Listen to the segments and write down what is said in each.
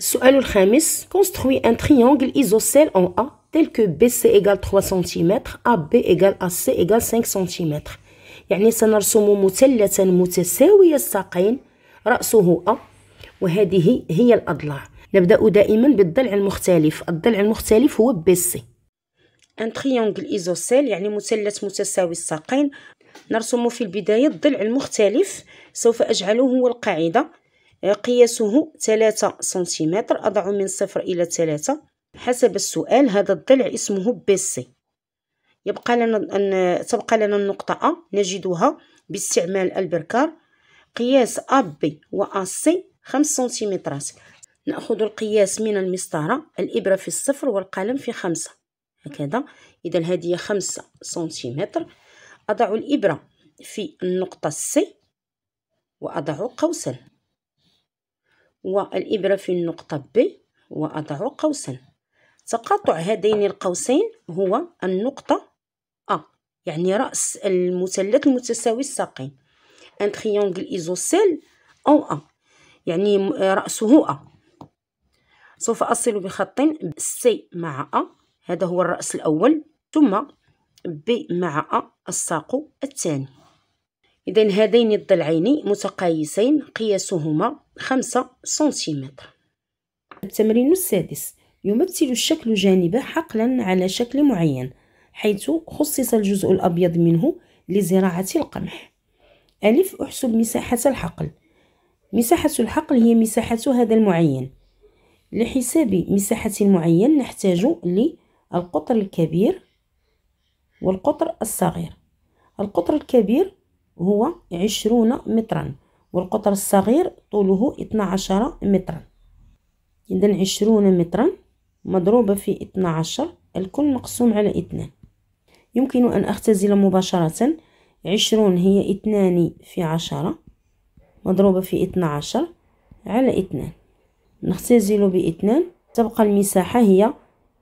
السؤال الخامس construit un triangle isocèle en A tel que BC égale 3 cm AB égale AC égale 5 cm يعني سنرسم مثلثا متساوي الساقين رأسه A وهذه هي الأضلاع نبدأ دائما بالضلع المختلف الضلع المختلف هو BC ان تريونغل ايزوسيل يعني مثلث متساوي الساقين نرسم في البداية الضلع المختلف سوف أجعله هو القاعدة قياسه ثلاثة سنتيمتر أضع من صفر إلى ثلاثة. حسب السؤال هذا الضلع اسمه BC يبقى لنا أن تبقى لنا النقطة A نجدها باستعمال البركار. قياس AB و AC خمس سنتيمترات. نأخذ القياس من المسطرة الإبرة في الصفر والقلم في خمسة. هكذا. إذا هذه خمسة سنتيمتر. أضع الإبرة في النقطة C وأضع قوسا. والإبرة في النقطة B وأضع قوسا تقاطع هذين القوسين هو النقطة A يعني رأس المثلث المتساوي الساقين. un triangle isocèle en A يعني رأسه A. سوف أصل بخط C مع A هذا هو الرأس الأول ثم ب مع أ الساق الثاني. إذا هذين الضلعين متقايسين قياسهما خمسة سنتيمتر. التمرين السادس يمثل الشكل جانب حقلا على شكل معين حيث خصص الجزء الأبيض منه لزراعة القمح. ألف أحسب مساحة الحقل. مساحة الحقل هي مساحة هذا المعين. لحساب مساحة معين نحتاج للقطر الكبير والقطر الصغير. القطر الكبير هو عشرون مترا والقطر الصغير طوله عشر مترا. إذا عشرون مترا مضروبة في عشر الكل مقسوم على اثنان يمكن أن أختزل مباشرة. عشرون هي اثنان في عشرة مضروبة في عشر على اثنان نختزل باثنان تبقى المساحة هي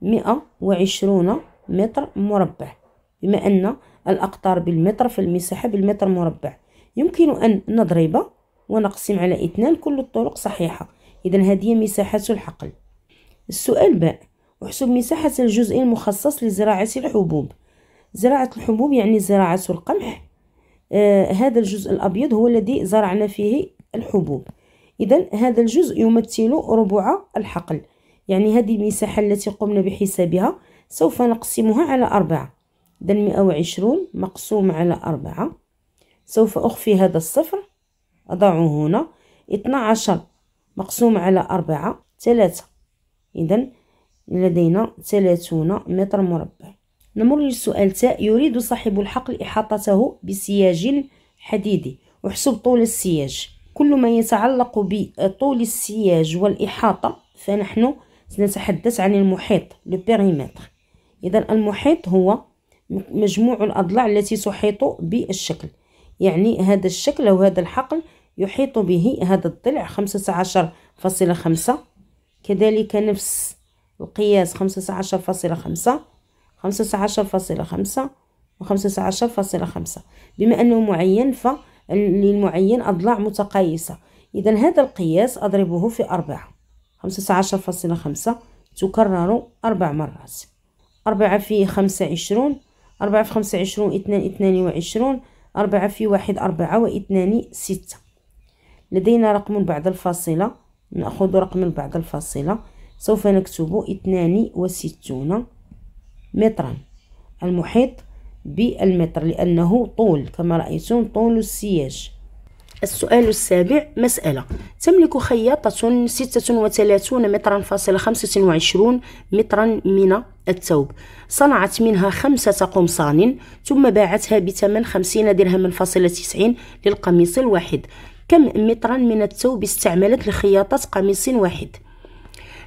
مئة وعشرون متر مربع. بما أن الأقطار بالمتر فالمساحة بالمتر مربع. يمكن أن نضرب ونقسم على إثنان كل الطرق صحيحة. إذا هذه مساحة الحقل. السؤال باء. أحسب مساحة الجزء المخصص لزراعة الحبوب. زراعة الحبوب يعني زراعة القمح. آه هذا الجزء الأبيض هو الذي زرعنا فيه الحبوب. إذا هذا الجزء يمثل ربع الحقل. يعني هذه المساحة التي قمنا بحسابها سوف نقسمها على أربعة. إذا مئة وعشرون مقسوم على أربعة. سوف أخفي هذا الصفر. أضعه هنا. اثنا عشر مقسوم على أربعة. ثلاثة. إذا لدينا ثلاثون متر مربع. نمر للسؤال تاء. يريد صاحب الحقل إحاطته بسياج حديدي أحسب طول السياج. كل ما يتعلق بطول السياج والإحاطة فنحن سنتحدث عن المحيط لو بيريمتر إذا المحيط هو مجموع الأضلاع التي تحيط بالشكل. يعني هذا الشكل أو هذا الحقل يحيط به هذا الضلع خمسة عشر فاصلة خمسة. كذلك نفس القياس خمسة عشر فاصلة خمسة خمسة عشر فاصلة خمسة وخمسة عشر فاصلة خمسة. بما أنه معين فللمعين أضلاع متقايسة. إذا هذا القياس أضربه في أربعة. خمسة عشر فاصلة خمسة تكرر أربع مرات. أربعة في خمسة عشرون أربعة في خمسة وعشرون اثنان اثنان وعشرون أربعة في واحد أربعة واثنان ستة. لدينا رقم بعد الفاصلة. نأخذ رقم بعد الفاصلة. سوف نكتب اثنان وستون مترا. المحيط بالمتر لأنه طول. كما رأيتم طول السياج. السؤال السابع مسألة تملك خياطة ستة وثلاثون مترا فاصل خمسة وعشرون مترا من الثوب. صنعت منها خمسة قمصان ثم باعتها بثمن خمسين درهما فاصلة تسعين للقميص الواحد. كم مترا من الثوب استعملت لخياطة قميص واحد؟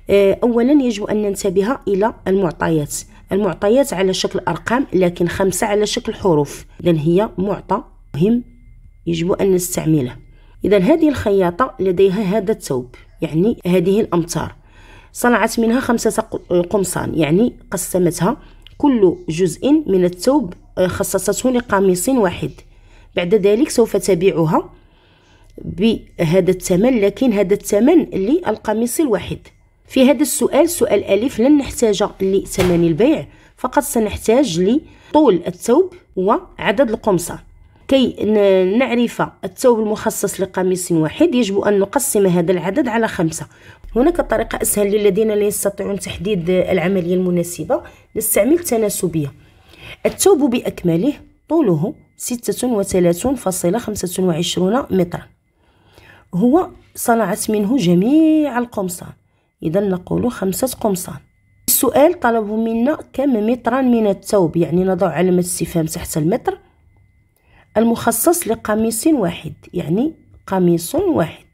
آه، أولا يجب أن ننتبه إلى المعطيات. المعطيات على شكل أرقام لكن خمسة على شكل حروف. إذن هي معطى مهم. يجب أن نستعمله. إذا هذه الخياطة لديها هذا الثوب يعني هذه الأمتار. صنعت منها خمسة قمصان يعني قسمتها كل جزء من الثوب آه، خصصته لقميص واحد. بعد ذلك سوف تبيعها بهذا الثمن لكن هذا الثمن للقميص الواحد. في هذا السؤال سؤال ألف لن نحتاج لثمن البيع فقط سنحتاج لطول الثوب وعدد القمصان. كي نعرف الثوب المخصص لقميص واحد يجب أن نقسم هذا العدد على خمسة. هناك طريقة أسهل للذين لا يستطيعون تحديد العملية المناسبة. نستعمل التناسبية الثوب بأكمله طوله ستة وثلاثون فاصلة خمسة وعشرون مترا. هو صنعت منه جميع القمصان. إذا نقول خمسة قمصان. السؤال طلب منا كم مترا من الثوب يعني نضع علامة استفهام تحت المتر. المخصص لقميص واحد يعني قميص واحد.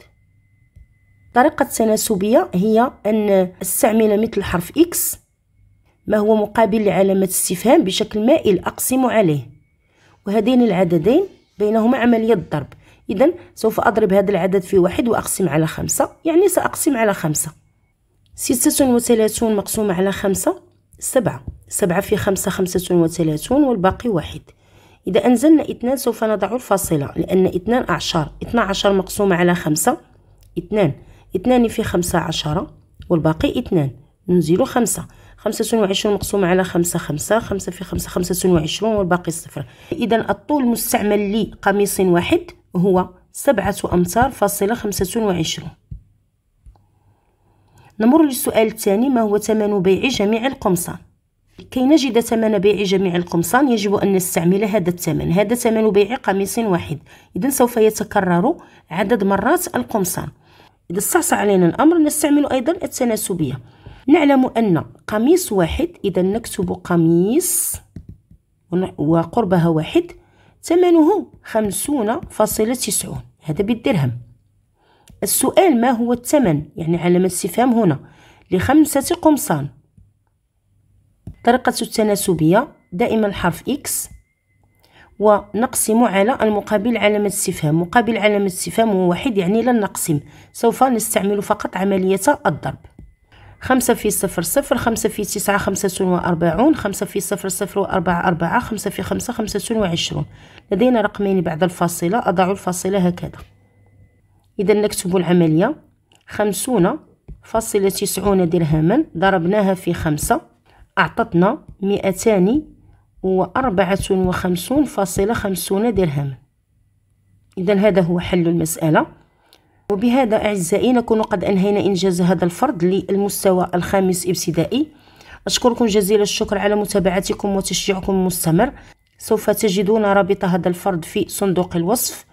طريقة التناسبية هي أن استعمل مثل حرف إكس ما هو مقابل لعلامة استفهام بشكل مائل أقسم عليه. وهذين العددين بينهما عملية ضرب إذا سوف أضرب هذا العدد في واحد وأقسم على خمسة يعني سأقسم على خمسة. ستة وثلاثون مقسومة على خمسة سبعة. سبعة في خمسة خمسة وثلاثون والباقي واحد. إذا أنزلنا اثنان سوف نضع الفاصلة لأن اثنان أعشار اثنا عشر مقسومة على خمسة اثنان اثنان في خمسة عشرة والباقي اثنان ننزل خمسة. خمسة وعشرون مقسومة على خمسة خمسة خمسة في خمسة خمسة وعشرون والباقي صفر. إذا الطول المستعمل لقميص واحد هو سبعة أمتار فاصلة خمسة وعشرون نمر للسؤال الثاني ما هو ثمن بيع جميع القمصان؟ كي نجد ثمن بيع جميع القمصان يجب أن نستعمل هذا الثمن. هذا ثمن بيع قميص واحد. إذا سوف يتكرر عدد مرات القمصان. إذا استعصى علينا الأمر نستعمل أيضا التناسبية. نعلم أن قميص واحد إذا نكتب قميص وقربها واحد ثمنه خمسون فاصلة تسعون. هذا بالدرهم. السؤال ما هو الثمن؟ يعني علامة استفهام هنا. لخمسة قمصان. طريقة التناسبية دائما الحرف إكس ونقسم على المقابل علامة استفهام. مقابل علامة استفهام هو واحد يعني لن نقسم. سوف نستعمل فقط عملية الضرب. خمسة في صفر صفر خمسة في تسعة خمسة وأربعون خمسة في صفر صفر وأربعة أربعة خمسة في خمسة خمسة وعشرون. لدينا رقمين بعد الفاصلة. أضع الفاصلة هكذا. إذا نكتب العملية. خمسون فاصلة تسعون درهما ضربناها في خمسة. أعطتنا مئتان وأربعة وخمسون فاصلة خمسون درهما إذا هذا هو حل المسألة. وبهذا أعزائي نكون قد أنهينا إنجاز هذا الفرض للمستوى الخامس ابتدائي. أشكركم جزيل الشكر على متابعتكم وتشجيعكم المستمر. سوف تجدون رابط هذا الفرض في صندوق الوصف.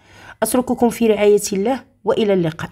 أترككم في رعاية الله وإلى اللقاء.